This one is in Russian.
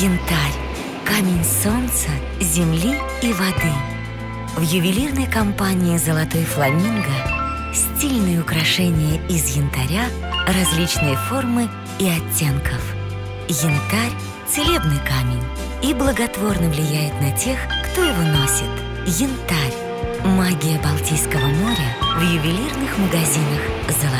Янтарь – камень солнца, земли и воды. В ювелирной компании «Золотой фламинго» стильные украшения из янтаря различной формы и оттенков. Янтарь – целебный камень и благотворно влияет на тех, кто его носит. Янтарь – магия Балтийского моря в ювелирных магазинах «Золотой